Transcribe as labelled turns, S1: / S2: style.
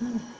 S1: Hmm.